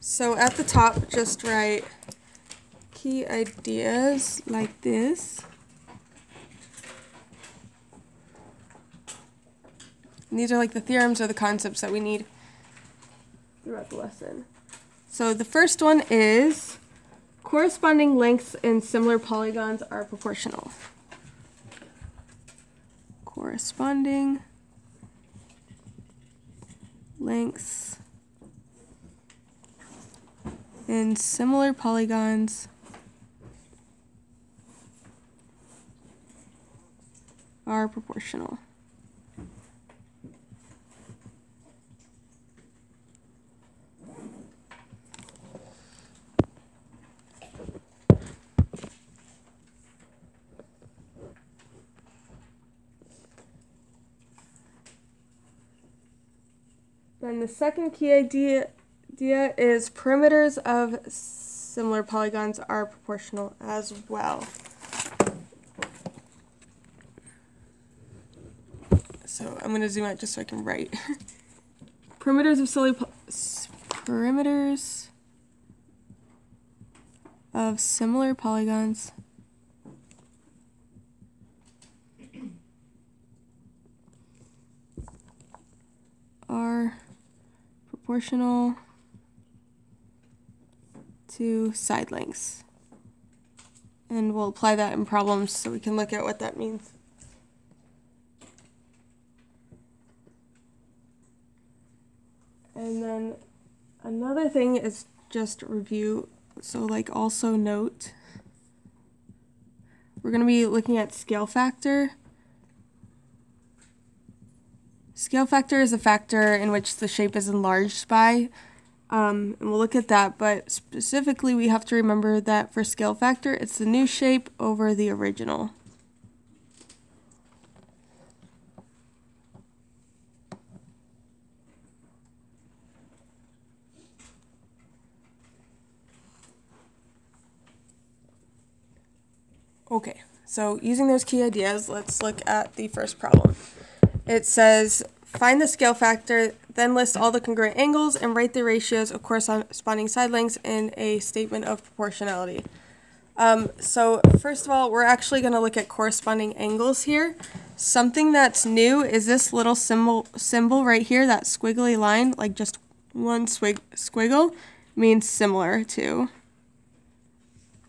So at the top, just write key ideas like this. And these are like the theorems or the concepts that we need throughout the lesson. So the first one is corresponding lengths in similar polygons are proportional. Corresponding lengths in similar polygons are proportional. Then the second key idea, idea is perimeters of similar polygons are proportional as well. So I'm going to zoom out just so I can write. perimeters of similar perimeters of similar polygons are proportional to side lengths. And we'll apply that in problems so we can look at what that means. And then another thing is just review. So like also note, we're going to be looking at scale factor. Scale factor is a factor in which the shape is enlarged by, um, and we'll look at that, but specifically we have to remember that for scale factor, it's the new shape over the original. Okay, so using those key ideas, let's look at the first problem. It says find the scale factor, then list all the congruent angles and write the ratios of corresponding side lengths in a statement of proportionality. Um, so first of all, we're actually going to look at corresponding angles here. Something that's new is this little symbol symbol right here, that squiggly line, like just one swig squiggle, means similar to.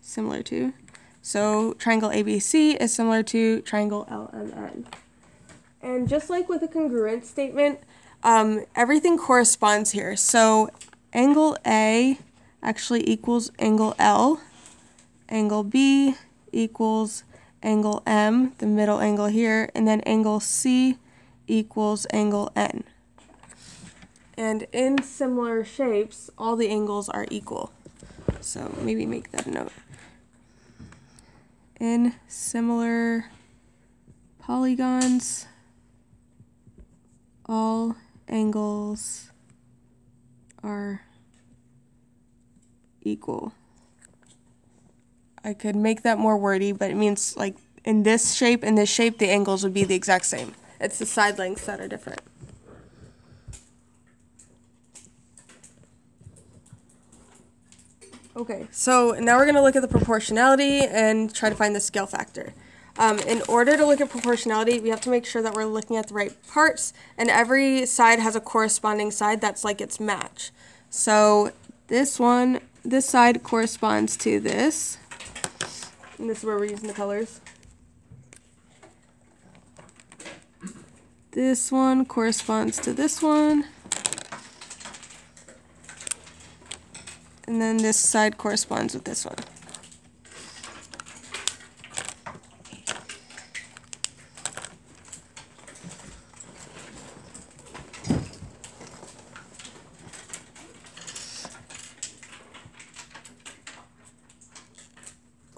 Similar to. So triangle ABC is similar to triangle LMN. And just like with a congruent statement, um, everything corresponds here. So angle A actually equals angle L. Angle B equals angle M, the middle angle here, and then angle C equals angle N. And in similar shapes, all the angles are equal. So maybe make that a note. In similar polygons, all angles are equal. I could make that more wordy, but it means like in this shape and this shape, the angles would be the exact same. It's the side lengths that are different. Okay, so now we're going to look at the proportionality and try to find the scale factor. Um, in order to look at proportionality, we have to make sure that we're looking at the right parts, and every side has a corresponding side that's like its match. So this one, this side corresponds to this, and this is where we're using the colors. This one corresponds to this one. And then this side corresponds with this one.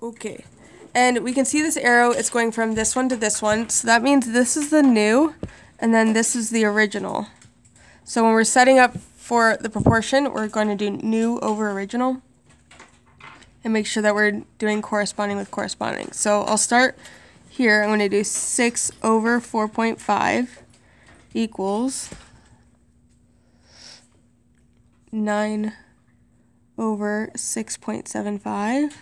Okay. And we can see this arrow, it's going from this one to this one. So that means this is the new, and then this is the original. So when we're setting up for the proportion, we're going to do new over original. And make sure that we're doing corresponding with corresponding. So I'll start here. I'm going to do 6 over 4.5 equals 9 over 6.75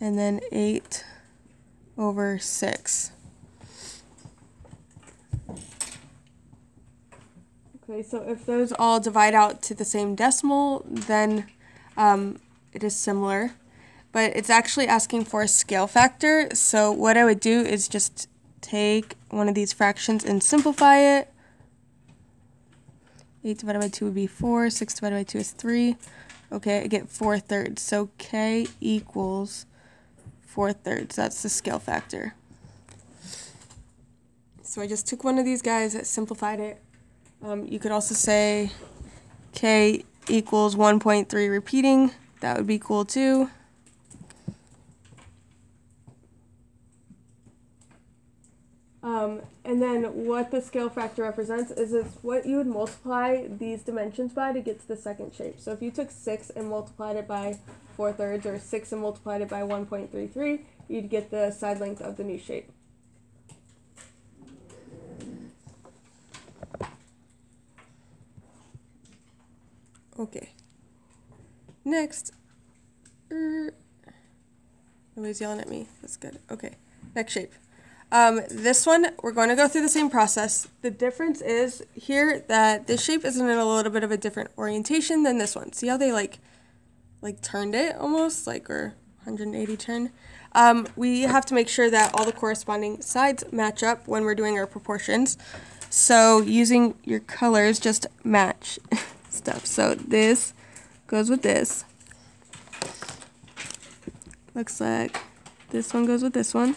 and then 8 over 6. Okay, so if those all divide out to the same decimal, then um, it is similar. But it's actually asking for a scale factor, so what I would do is just take one of these fractions and simplify it. 8 divided by 2 would be 4, 6 divided by 2 is 3. Okay, I get 4 thirds, so k equals 4 thirds. That's the scale factor. So I just took one of these guys, simplified it. Um, you could also say k equals 1.3 repeating. That would be cool too. Um, and then what the scale factor represents is it's what you would multiply these dimensions by to get to the second shape. So if you took 6 and multiplied it by 4 thirds or 6 and multiplied it by 1.33, you'd get the side length of the new shape. Okay. Next. Er, nobody's yelling at me. That's good. Okay. Next shape. Um, this one, we're going to go through the same process. The difference is here that this shape is in a little bit of a different orientation than this one. See how they like, like turned it almost, like, or 180 turn? Um, we have to make sure that all the corresponding sides match up when we're doing our proportions. So using your colors, just match stuff. So this goes with this. Looks like this one goes with this one.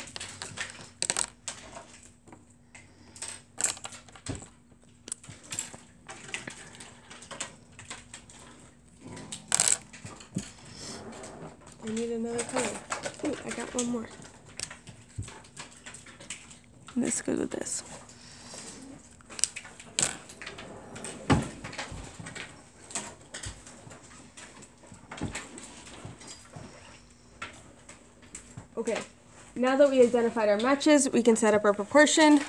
I need another color. Ooh, I got one more. This goes with this. Okay, now that we identified our matches, we can set up our proportion.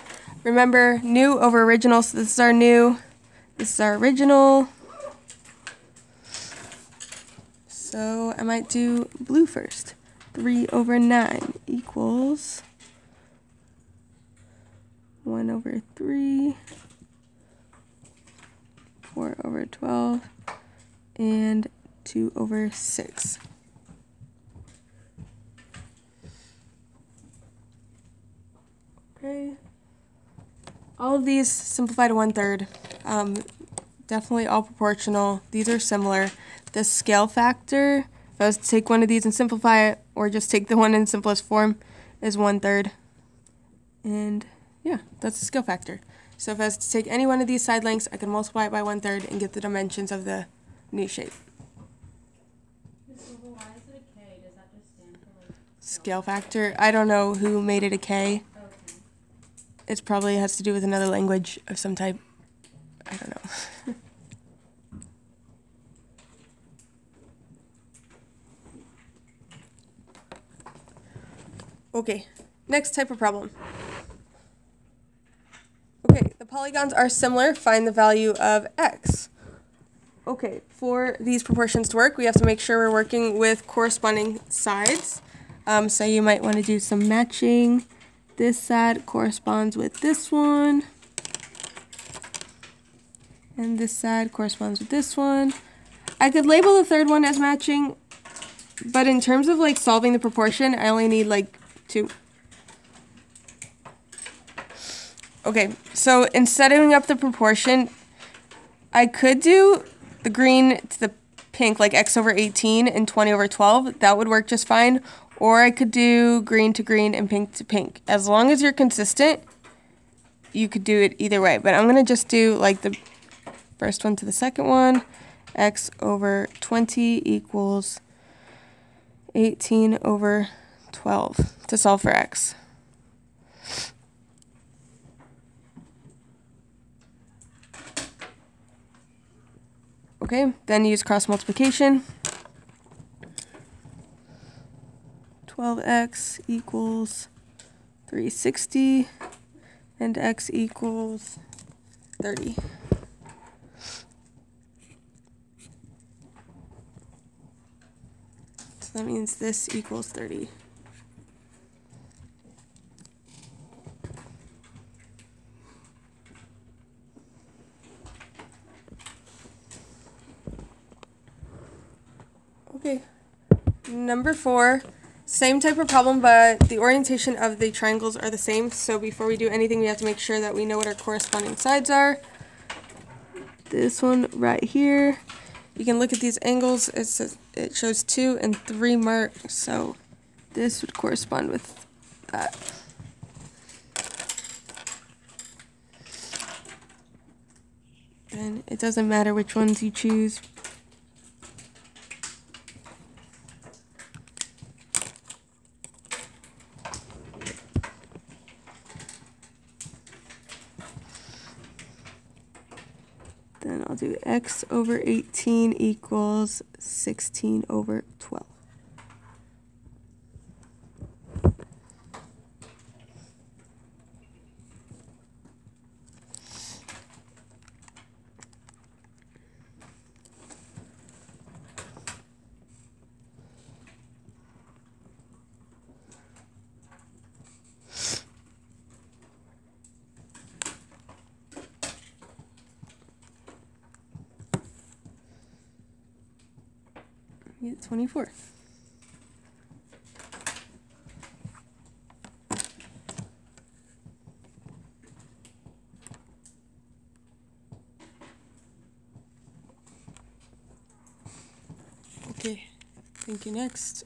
Remember, new over original, so this is our new, this is our original. So I might do blue first. 3 over 9 equals 1 over 3, 4 over 12, and 2 over 6. Okay. All of these simplify to one third. Um, definitely all proportional. These are similar. The scale factor, if I was to take one of these and simplify it, or just take the one in simplest form, is one third. And yeah, that's the scale factor. So if I was to take any one of these side lengths, I can multiply it by one third and get the dimensions of the new shape. Scale factor. I don't know who made it a K. It probably has to do with another language of some type. I don't know. okay, next type of problem. Okay, the polygons are similar. Find the value of x. Okay, for these proportions to work, we have to make sure we're working with corresponding sides. Um, so you might want to do some matching. This side corresponds with this one. And this side corresponds with this one. I could label the third one as matching, but in terms of like solving the proportion, I only need like two. Okay, so in setting up the proportion, I could do the green to the pink, like x over 18 and 20 over 12. That would work just fine. Or I could do green to green and pink to pink. As long as you're consistent, you could do it either way. But I'm going to just do like the first one to the second one. x over 20 equals 18 over 12 to solve for x. Okay, then use cross multiplication. 12x equals 360 and x equals 30. So that means this equals 30. Number four, same type of problem, but the orientation of the triangles are the same. So before we do anything, we have to make sure that we know what our corresponding sides are. This one right here, you can look at these angles. It says it shows two and three marks. So this would correspond with that. Then it doesn't matter which ones you choose Then I'll do x over 18 equals 16 over 12. Get 24. Okay, thank you. Next.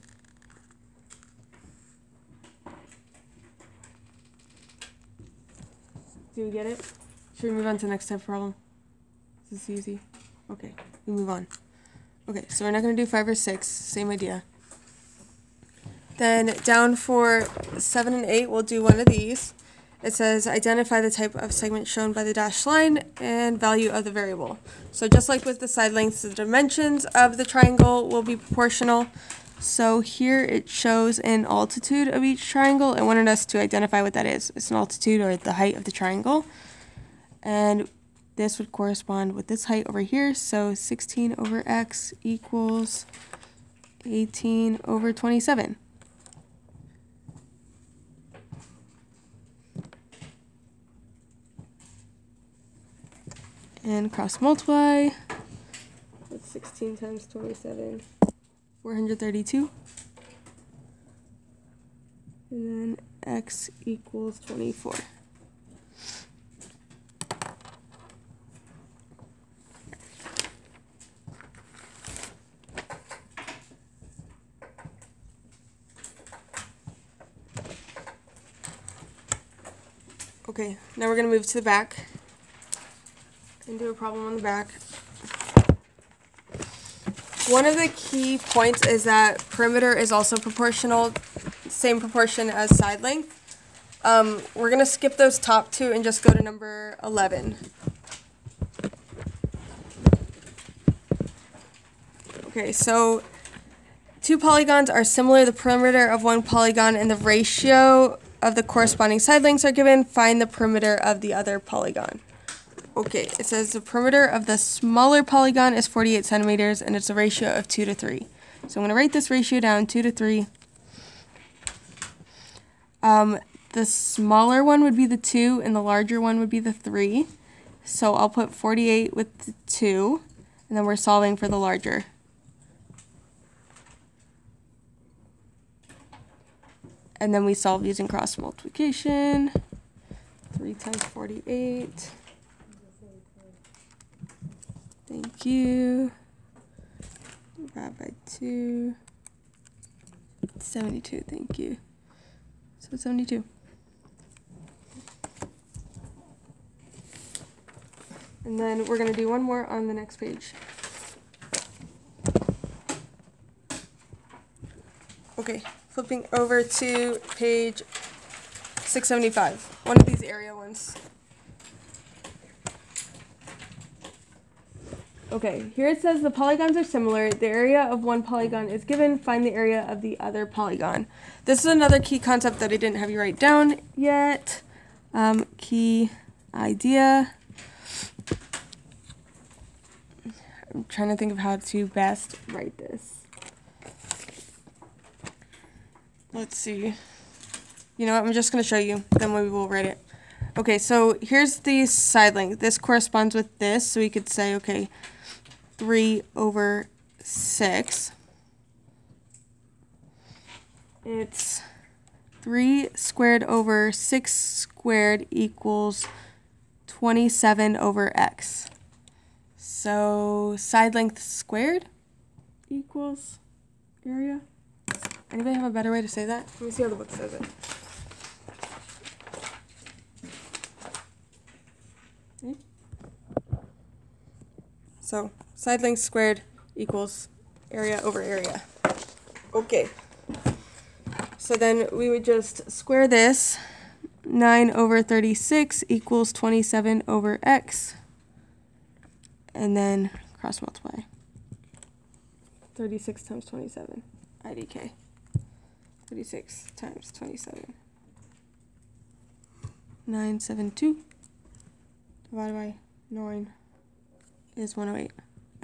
Do we get it? Should we move on to the next type problem? Is this easy? Okay, we move on. Okay, so we're not going to do 5 or 6, same idea. Then down for 7 and 8, we'll do one of these. It says identify the type of segment shown by the dashed line and value of the variable. So just like with the side lengths, the dimensions of the triangle will be proportional. So here it shows an altitude of each triangle It wanted us to identify what that is. It's an altitude or the height of the triangle. And this would correspond with this height over here. So 16 over x equals 18 over 27. And cross multiply. That's 16 times 27. 432. And then x equals 24. Okay, now we're going to move to the back and do a problem on the back. One of the key points is that perimeter is also proportional, same proportion as side length. Um, we're going to skip those top two and just go to number 11. Okay, so two polygons are similar. The perimeter of one polygon and the ratio of the corresponding side lengths are given, find the perimeter of the other polygon. Okay, it says the perimeter of the smaller polygon is 48 centimeters and it's a ratio of 2 to 3. So I'm going to write this ratio down, 2 to 3. Um, the smaller one would be the 2 and the larger one would be the 3. So I'll put 48 with the 2 and then we're solving for the larger. And then we solve using cross multiplication. 3 times 48. Thank you. Divide by 2. 72, thank you. So 72. And then we're going to do one more on the next page. Okay, flipping over to page 675, one of these area ones. Okay, here it says the polygons are similar. The area of one polygon is given. Find the area of the other polygon. This is another key concept that I didn't have you write down yet. Um, key idea. I'm trying to think of how to best write this. Let's see. You know what? I'm just going to show you. Then we will write it. Okay, so here's the side length. This corresponds with this. So we could say, okay, 3 over 6. It's 3 squared over 6 squared equals 27 over x. So side length squared equals area. Anybody have a better way to say that? Let me see how the book says it. Hmm? So side length squared equals area over area. Okay. So then we would just square this. 9 over 36 equals 27 over x. And then cross multiply. 36 times 27, IDK. 36 times 27. 972 divided by 9 is 108.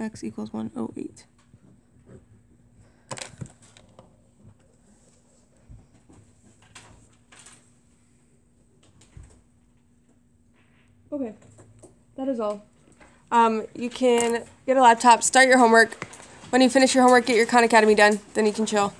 x equals 108. Okay, that is all. Um, you can get a laptop, start your homework. When you finish your homework, get your Khan Academy done. Then you can chill.